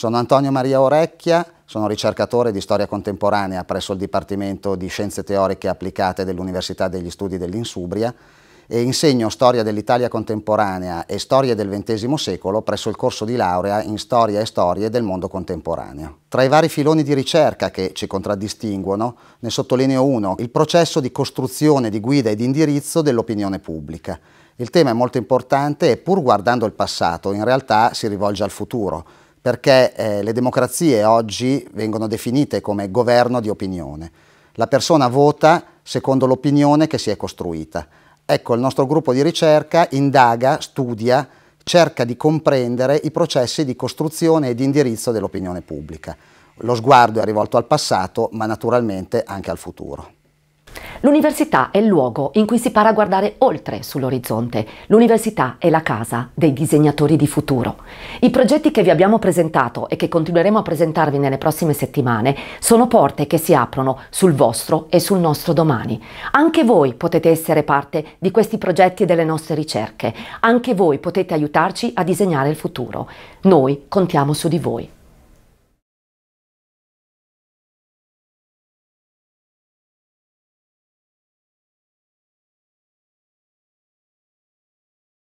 Sono Antonio Maria Orecchia, sono ricercatore di storia contemporanea presso il Dipartimento di Scienze Teoriche Applicate dell'Università degli Studi dell'Insubria e insegno storia dell'Italia contemporanea e storia del XX secolo presso il corso di laurea in storia e storie del mondo contemporaneo. Tra i vari filoni di ricerca che ci contraddistinguono, ne sottolineo uno, il processo di costruzione di guida e di indirizzo dell'opinione pubblica. Il tema è molto importante e pur guardando il passato, in realtà si rivolge al futuro perché eh, le democrazie oggi vengono definite come governo di opinione. La persona vota secondo l'opinione che si è costruita. Ecco, il nostro gruppo di ricerca indaga, studia, cerca di comprendere i processi di costruzione e di indirizzo dell'opinione pubblica. Lo sguardo è rivolto al passato, ma naturalmente anche al futuro. L'università è il luogo in cui si para a guardare oltre sull'orizzonte. L'università è la casa dei disegnatori di futuro. I progetti che vi abbiamo presentato e che continueremo a presentarvi nelle prossime settimane sono porte che si aprono sul vostro e sul nostro domani. Anche voi potete essere parte di questi progetti e delle nostre ricerche. Anche voi potete aiutarci a disegnare il futuro. Noi contiamo su di voi.